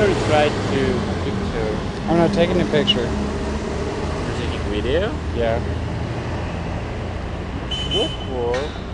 ever tried to picture? I'm not taking a picture. You're taking video? Yeah. What for?